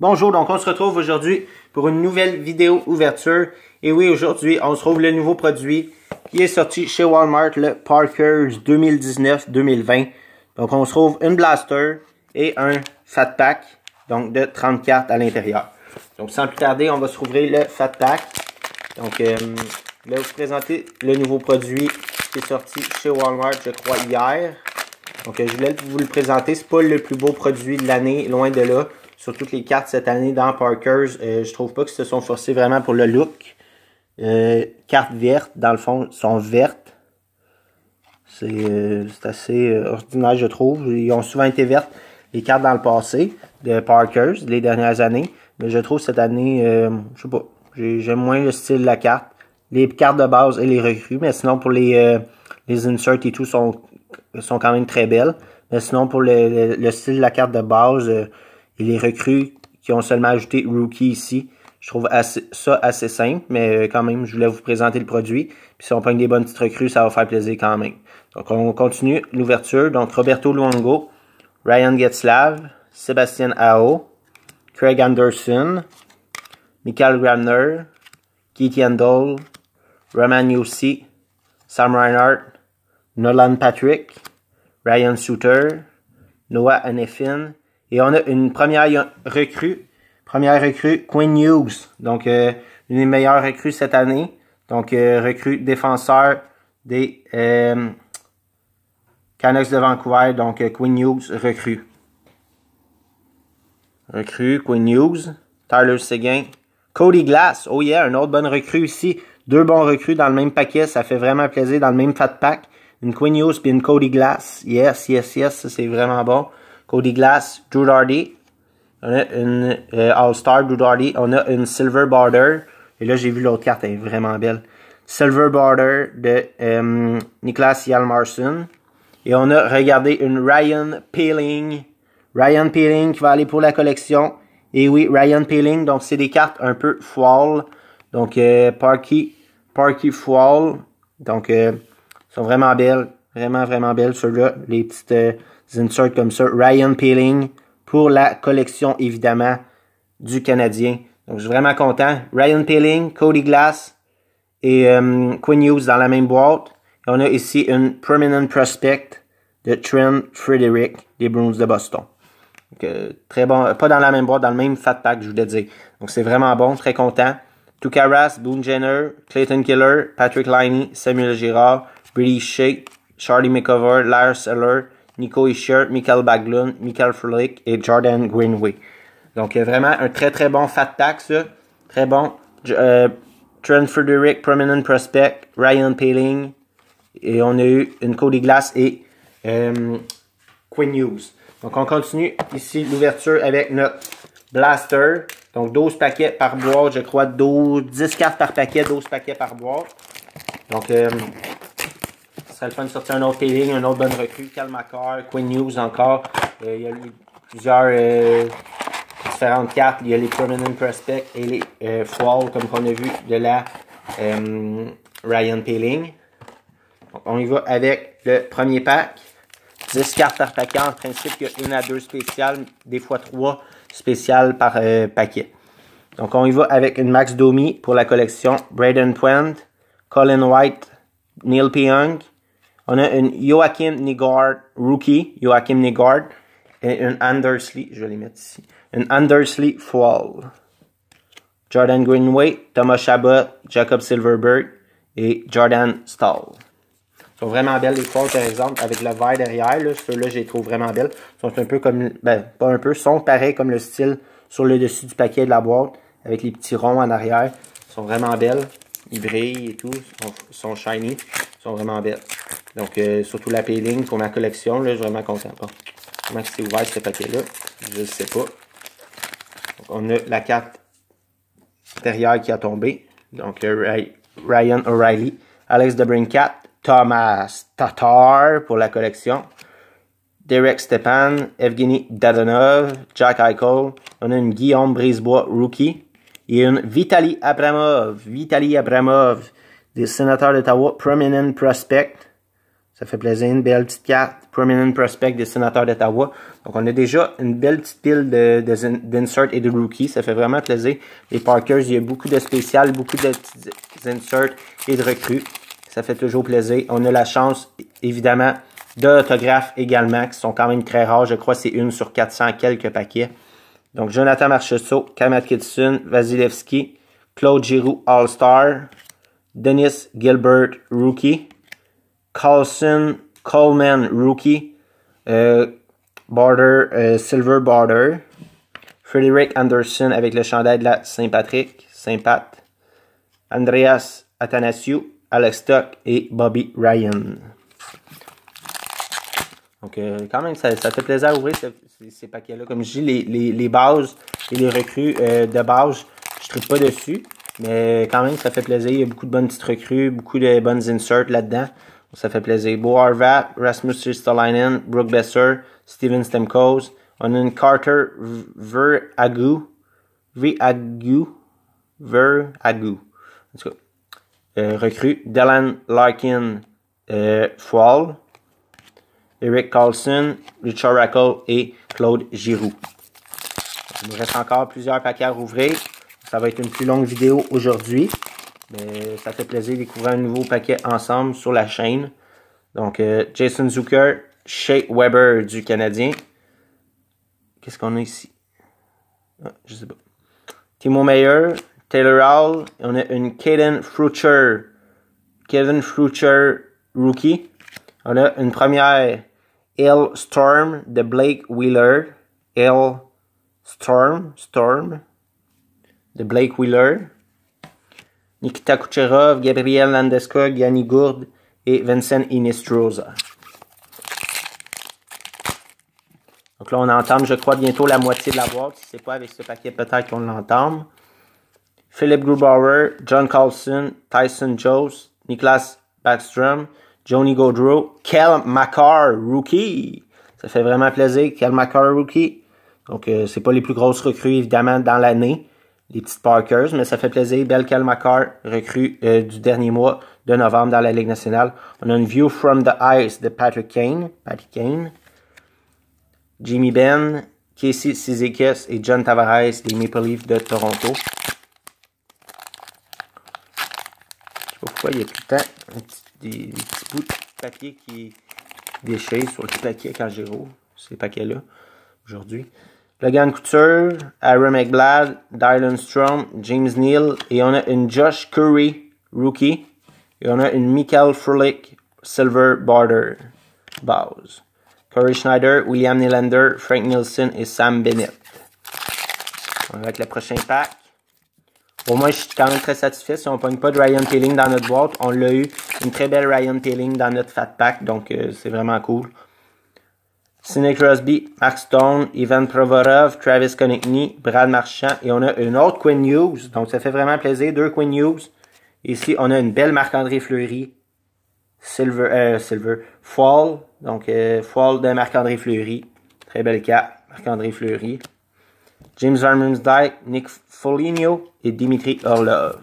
Bonjour, donc on se retrouve aujourd'hui pour une nouvelle vidéo ouverture. Et oui, aujourd'hui, on se trouve le nouveau produit qui est sorti chez Walmart, le Parkers 2019-2020. Donc on se trouve une blaster et un fat pack, donc de 30 cartes à l'intérieur. Donc sans plus tarder, on va se rouvrir le fat pack. Donc euh, je vais vous présenter le nouveau produit qui est sorti chez Walmart, je crois, hier. Donc euh, je voulais vous le présenter. C'est pas le plus beau produit de l'année, loin de là sur toutes les cartes cette année dans Parkers. Euh, je trouve pas qu'ils se sont forcés vraiment pour le look. Euh, cartes vertes, dans le fond, sont vertes. C'est euh, assez ordinaire, je trouve. Ils ont souvent été vertes, les cartes dans le passé de Parkers, les dernières années. Mais je trouve cette année, je sais pas, j'aime moins le style de la carte. Les cartes de base et les recrues, mais sinon pour les, les inserts et tout sont, sont quand même très belles. Mais sinon pour le, le style de la carte de base les recrues qui ont seulement ajouté Rookie ici. Je trouve ça assez simple, mais euh, quand même, je voulais vous présenter le produit. Puis si on prend des bonnes petites recrues, ça va faire plaisir quand même. Donc on continue l'ouverture. Donc Roberto Luongo, Ryan Getzlav, Sébastien Ao, Craig Anderson, Michael Grabner, Keith Yandel, Roman Yossi, Sam Reinhardt, Nolan Patrick, Ryan Suter, Noah Anefin, et on a une première recrue, première recrue, Quinn Hughes. Donc, euh, une des meilleures recrues cette année. Donc, euh, recrue défenseur des euh, Canucks de Vancouver. Donc, euh, Quinn Hughes, recrue. Recrue, Quinn Hughes. Tyler Seguin. Cody Glass. Oh yeah, une autre bonne recrue ici. Deux bons recrues dans le même paquet. Ça fait vraiment plaisir dans le même fat pack. Une Quinn Hughes puis une Cody Glass. Yes, yes, yes. c'est vraiment bon. Cody Glass, Drew Dardy. On a une euh, All-Star Drew Dardy. On a une Silver Border. Et là, j'ai vu l'autre carte, elle est vraiment belle. Silver Border de euh, Niklas Hjalmarsson. Et on a regardé une Ryan Peeling. Ryan Peeling qui va aller pour la collection. Et oui, Ryan Peeling. Donc, c'est des cartes un peu fall. Donc, euh, Parky, Parky Fall. Donc, euh, sont vraiment belles. Vraiment, vraiment belles, ceux-là. Les petites inserts comme ça. Ryan Peeling pour la collection, évidemment, du Canadien. Donc, je suis vraiment content. Ryan Peeling, Cody Glass et euh, Quinn Hughes dans la même boîte. Et on a ici une Permanent Prospect de Trent Frederick des Bruins de Boston. Donc, euh, très bon. Pas dans la même boîte, dans le même fat pack, je voulais dire. Donc, c'est vraiment bon. Très content. Tukaras, Boone Jenner, Clayton Killer, Patrick Liney, Samuel Girard, Brady Shake, Charlie McCover, Lars Seller, Nico Isher, Michael Baglund, Michael Frolik et Jordan Greenway. Donc, vraiment un très très bon fat ça. Très bon. Euh, Trent Frederick, Prominent Prospect, Ryan Peeling. Et on a eu une Cody Glass et euh, Quinn Hughes. Donc, on continue ici l'ouverture avec notre Blaster. Donc, 12 paquets par boîte, je crois. 12, 10 cartes par paquet, 12 paquets par boîte. Donc, euh, serait le fun de sortir un autre Peeling, une autre bonne recrue. Cal Quinn News encore. Euh, il y a plusieurs euh, différentes cartes. Il y a les Permanent Prospect et les euh, comme on a vu, de la euh, Ryan Peeling. on y va avec le premier pack. 10 cartes par paquet. En principe, il y a une à deux spéciales, des fois trois spéciales par paquet. Donc, on y va avec une Max Domi pour la collection. Braden Twent, Colin White, Neil Young, on a une Joachim Nigard rookie, Joachim Nigard, et une Andersley, je vais les mettre ici, une Andersley Fall. Jordan Greenway, Thomas Chabot, Jacob Silverberg et Jordan Stahl. Ils sont vraiment belles les Falls par exemple, avec le vert derrière. Ceux-là, je les trouve vraiment belles. Ils sont un peu comme, ben, pas un peu, sont pareils comme le style sur le dessus du paquet de la boîte, avec les petits ronds en arrière. Ils sont vraiment belles. Ils brillent et tout, ils sont, shiny, ils sont vraiment belles. Donc, euh, surtout la peeling pour ma collection, là, je suis vraiment content. Bon, comment c'est ouvert ce paquet-là? Je ne sais pas. On a la carte derrière qui a tombé. Donc, euh, Ryan O'Reilly, Alex DeBrincat, Thomas Tatar pour la collection. Derek Stepan, Evgeny Dadonov, Jack Eichel. On a une Guillaume Brisebois rookie. Et une Vitaly Abramov. Vitaly Abramov, des sénateurs d'Ottawa, Prominent Prospect. Ça fait plaisir. Une belle petite carte. Prominent Prospect des sénateurs d'Ottawa. Donc, on a déjà une belle petite pile d'inserts et de rookies. Ça fait vraiment plaisir. Les Parkers, il y a beaucoup de spéciales, beaucoup de petits inserts et de recrues. Ça fait toujours plaisir. On a la chance, évidemment, d'autographes également, qui sont quand même très rares. Je crois que c'est une sur 400 quelques paquets. Donc, Jonathan Marchessault, Kamat Kitson, Vasilevski, Claude Giroux All-Star, Dennis Gilbert Rookie, Carlson Coleman Rookie, euh, border, euh, Silver Border, Frederick Anderson avec le chandail de la Saint-Patrick, Saint-Pat, Andreas Athanasiou, Alex Stock et Bobby Ryan. Donc, euh, quand même, ça, fait plaisir à ouvrir ces, paquets-là. Comme je dis, les, les, les, bases et les recrues de base, je ne pas dessus. Mais quand même, ça fait plaisir. Il y a beaucoup de bonnes petites recrues, beaucoup de bonnes inserts là-dedans. Ça fait plaisir. Bo Arvat, Rasmus Ristolainen, Brooke Besser, Steven Stemkos. On a une Carter Ver-Agu. Ver-Agu. Ver-Agu. En tout cas, euh, recrue. Dylan Larkin euh, Fall. Eric Carlson, Richard Rackle et Claude Giroux. Il nous reste encore plusieurs paquets à rouvrir. Ça va être une plus longue vidéo aujourd'hui. Mais ça fait plaisir de découvrir un nouveau paquet ensemble sur la chaîne. Donc, euh, Jason Zucker, Shea Weber du Canadien. Qu'est-ce qu'on a ici? Ah, je sais pas. Timo Meyer, Taylor Hall. On a une Kaden Frucher. Kevin Frucher rookie. On a une première L Storm de Blake Wheeler. L Storm. Storm de Blake Wheeler. Nikita Kucherov, Gabriel Landeskog, Yanni Gourde et Vincent Inistroza. Donc là, on entame, je crois, bientôt la moitié de la boîte. Si c'est pas avec ce paquet, peut-être qu'on l'entame. Philip Grubauer, John Carlson, Tyson Jones, Niklas Backstrom, Johnny Gaudreau, Kel McCarr, rookie. Ça fait vraiment plaisir, Kel McCarr, rookie. Donc, euh, c'est pas les plus grosses recrues, évidemment, dans l'année les petites Parkers, mais ça fait plaisir. Belkel McCart, recrue euh, du dernier mois de novembre dans la Ligue nationale. On a une View from the Ice de Patrick Kane. Patrick Kane. Jimmy Ben, Casey Sizekes et John Tavares des Maple Leafs de Toronto. Je sais pas pourquoi il y a tout le temps des, des, petits bouts de papier qui déchirent sur le paquet quand j'ai ces paquets-là aujourd'hui. Logan Couture, Aaron McBlad, Dylan Strom, James Neal et on a une Josh Curry, rookie. Et on a une Michael Frolik, Silver Border, base. Corey Schneider, William Nylander, Frank Nielsen et Sam Bennett. On va avec le prochain pack. Au moins, je suis quand même très satisfait. Si on ne pogne pas de Ryan Taylor dans notre boîte, on l'a eu. Une très belle Ryan Taylor dans notre Fat Pack. Donc, euh, c'est vraiment cool. Sidney Crosby, Mark Stone, Ivan Provorov, Travis Konechny, Brad Marchand et on a une autre Quinn Hughes. Donc ça fait vraiment plaisir. Deux Quinn Hughes. Ici, on a une belle Marc-André Fleury. Silver, euh, Silver. Fall. Donc euh, Fall de Marc-André Fleury. Très belle carte. Marc-André Fleury. James Dyke, Nick Foligno et Dimitri Orlov.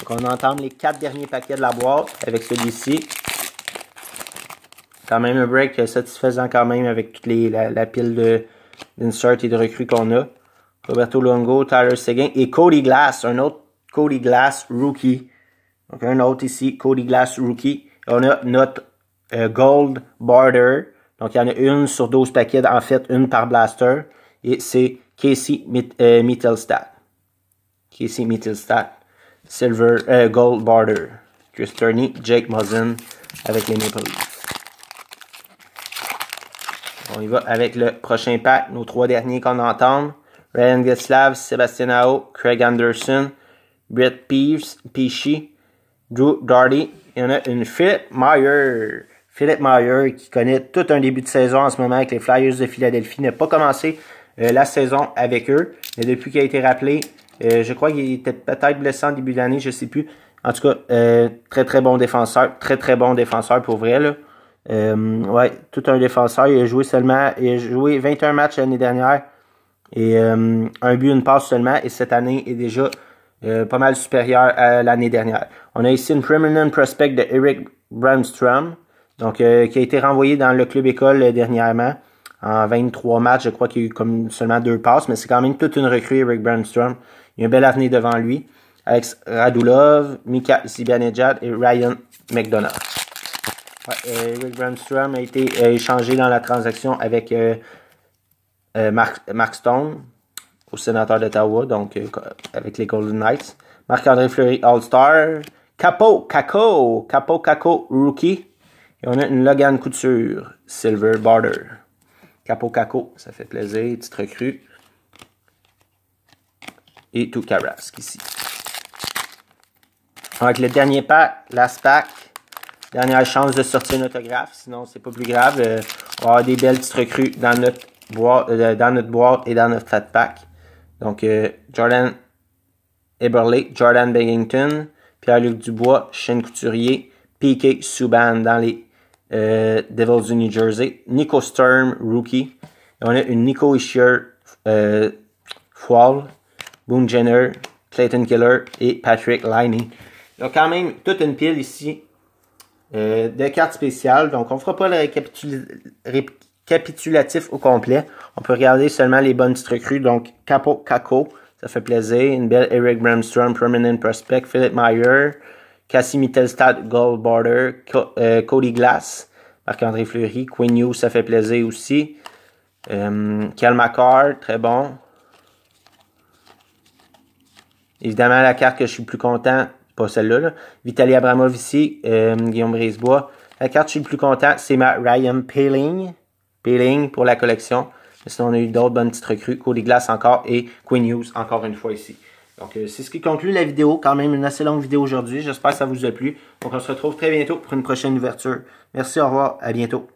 Donc on entend les quatre derniers paquets de la boîte avec celui-ci. Quand même un break satisfaisant quand même avec toute les, la, pile d'inserts et de recrues qu'on a. Roberto Longo, Tyler Seguin et Cody Glass, un autre Cody Glass rookie. Donc un autre ici, Cody Glass rookie. On a notre euh, Gold Border. Donc il y en a une sur 12 paquets, en fait une par blaster. Et c'est Casey euh, Mittelstadt. Casey Mittelstadt. Silver euh, Gold Border. Chris Turney, Jake Muzzin avec les Maple Leafs. On y va avec le prochain pack, nos trois derniers qu'on entend. Ryan Geslav, Sébastien Ao, Craig Anderson, Brett Peeves, Pichy, Drew Darty. Il y en a une Philip Meyer. Philip Meyer qui connaît tout un début de saison en ce moment avec les Flyers de Philadelphie. N'a pas commencé euh, la saison avec eux. Mais depuis qu'il a été rappelé, euh, je crois qu'il était peut-être blessé en début d'année, je sais plus. En tout cas, euh, très très bon défenseur. Très très bon défenseur pour vrai. Là. Euh, ouais, tout un défenseur. Il a joué seulement, il a joué 21 matchs l'année dernière et euh, un but, une passe seulement. Et cette année est déjà euh, pas mal supérieur à l'année dernière. On a ici une Permanent Prospect de Eric Brandstrom Donc, qui a été renvoyé dans le club école dernièrement. En 23 matchs, je crois qu'il y a eu comme seulement deux passes, mais c'est quand même toute une recrue, Eric Brandstrom. Il y a un bel avenir devant lui. Alex Radulov, Mika Zibanejad et Ryan McDonough. Eric Brandstrom a été échangé dans la transaction avec Mark, Stone au sénateur d'Ottawa, donc avec les Golden Knights. Marc-André Fleury All-Star. Capo Caco, Capo Caco Rookie. Et on a une Logan Couture Silver Border. Capo Caco, ça fait plaisir, petite recrue. Et tout Carrasque ici. Avec le dernier pack, last pack. Dernière chance de sortir un autographe, sinon c'est pas plus grave. Euh, on va des belles petites recrues dans notre boîte, euh, et dans notre fat pack. Donc euh, Jordan Eberle, Jordan Bennington, Pierre-Luc Dubois, Shane Couturier, P.K. Subban dans les Devils du New Jersey, Nico Sturm, rookie. on a une Nico Ishier, euh, Foil, Boone Jenner, Clayton Killer et Patrick Liney. Donc quand même toute une pile ici euh, cartes spéciales. Donc on fera pas le récapitulatif au complet. On peut regarder seulement les bonnes petites recrues. Donc Capo Caco, ça fait plaisir. Une belle Eric Bramstrom, Permanent Prospect, Philip Meyer, Cassie Mittelstadt, Gold Border, euh, Cody Glass, Marc-André Fleury, Quinn ça fait plaisir aussi. Euh, très bon. Évidemment, la carte que je suis plus content, pas celle-là, là. Vitaly Abramov ici, euh, Guillaume Brisebois. La carte je suis le plus content, c'est ma Ryan Peeling. Peeling pour la collection. sinon, on a eu d'autres bonnes petites recrues. Cody Glass encore et Quinn News encore une fois ici. Donc, euh, c'est ce qui conclut la vidéo. Quand même une assez longue vidéo aujourd'hui. J'espère que ça vous a plu. Donc, on se retrouve très bientôt pour une prochaine ouverture. Merci, au revoir, à bientôt.